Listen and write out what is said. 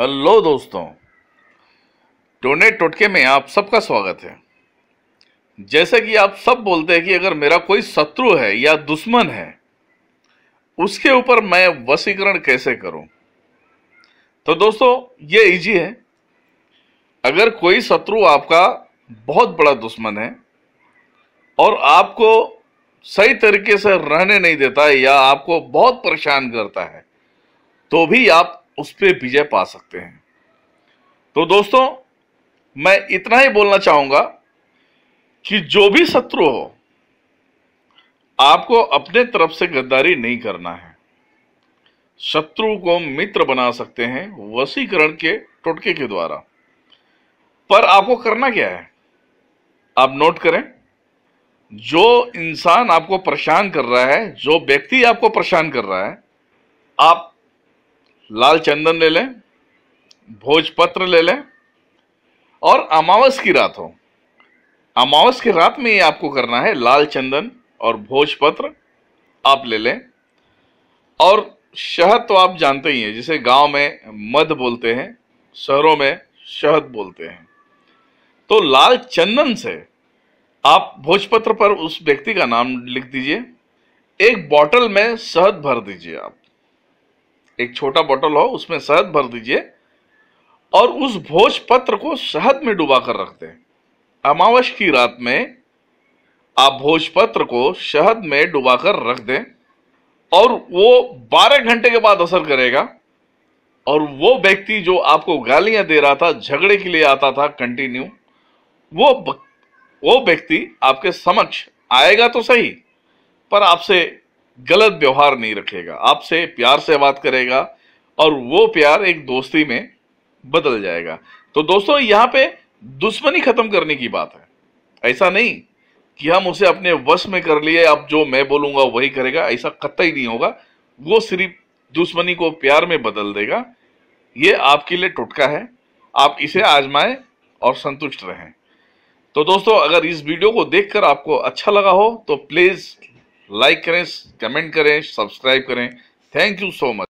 Hello दोस्तों, टोने टोटके में आप सबका स्वागत है। जैसे कि आप सब बोलते हैं कि अगर मेरा कोई शत्रु है या दुश्मन है, उसके ऊपर मैं वशीकरण कैसे करूँ? तो दोस्तों, ये इजी है। अगर कोई शत्रु आपका बहुत बड़ा दुश्मन है और आपको सही तरीके से रहने नहीं देता या आपको बहुत परेशान करता है तो भी आप उस पर विजय पा सकते हैं। तो दोस्तों, मैं इतना ही बोलना चाहूँगा कि जो भी शत्रु हो, आपको अपने तरफ़ से गद्दारी नहीं करना है। शत्रु को मित्र बना सकते हैं वशीकरण के, टोटके के द्वारा। पर आपको करना क्या है? आप नोट करें, जो इंसान आपको परेशान कर रहा है, जो व्यक्ति आपको परेशान कर रहा है, आप लाल चंदन ले लें, भोजपत्र ले लें, और अमावस की रात हो। अमावस की रात में ये आपको करना है लाल चंदन और भोजपत्र, आप ले लें। और शहद तो आप जानते ही हैं, जिसे गाँव में मध बोलते हैं, शहरों में शहद बोलते हैं। तो लाल चंदन से आप भोजपत्र पर उस व्यक्ति का नाम लिख दीजिए, एक बॉटल में शहद भर दीजिए आप। एक छोटा बोतल हो, उसमें शहद भर दीजिए और उस भोजपत्र को शहद में डुबा कर रख दें अमावस की रात में आप भोजपत्र को शहद में डुबाकर रख दें और वो 12 घंटे के बाद असर करेगा और वो व्यक्ति जो आपको गालियाँ दे रहा था, झगड़े के लिए आता था कंटिन्यू वो वो व्यक्ति आपके समक्ष आएगा तो सही, पर आपसे गलत व्यवहार नहीं रखेगा। आपसे प्यार से बात करेगा और वो प्यार एक दोस्ती में बदल जाएगा। तो दोस्तों, यहाँ पे दुश्मनी खत्म करने की बात है। ऐसा नहीं कि हम उसे अपने वश में कर लिए, अब जो मैं बोलूँगा वही करेगा, ऐसा कतई नहीं होगा। वो सिर्फ़ दुश्मनी को प्यार में बदल देगा। ये आपके लिए टुटका है। आप इसे आजमाएँ और संतुष्ट रहें। तो दोस्तों, अगर इस वीडियो को देखकर आपको अच्छा लगा हो तो प्लीज़ लाइक करें कमेंट करें सब्सक्राइब करें। Thank you so much.